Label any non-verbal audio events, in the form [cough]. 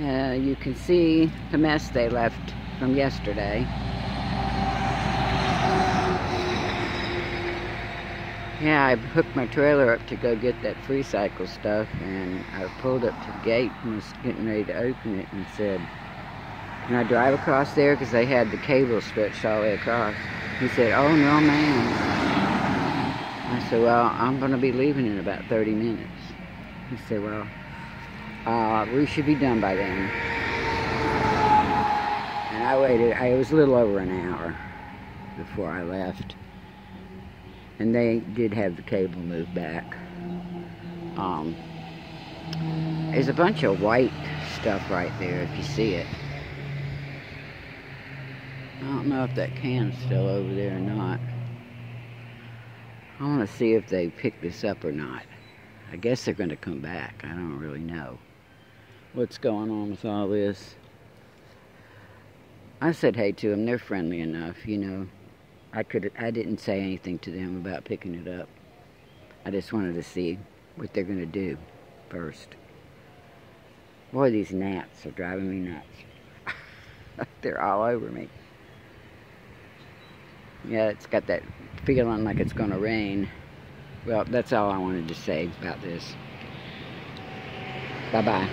Uh, you can see the mess they left from yesterday. Yeah, I hooked my trailer up to go get that free cycle stuff and I pulled up to the gate and was getting ready to open it and said, can I drive across there? Because they had the cable stretched all the way across. He said, oh no ma'am. I said, well, I'm going to be leaving in about 30 minutes. He said, well, uh, we should be done by then. And I waited, I, it was a little over an hour before I left. And they did have the cable moved back. Um, there's a bunch of white stuff right there if you see it. I don't know if that can's still over there or not. I want to see if they pick this up or not. I guess they're going to come back. I don't really know what's going on with all this. I said hey to them. They're friendly enough, you know. I could I didn't say anything to them about picking it up. I just wanted to see what they're going to do first. Boy, these gnats are driving me nuts. [laughs] they're all over me. Yeah, it's got that feeling like it's going to rain. Well, that's all I wanted to say about this. Bye-bye.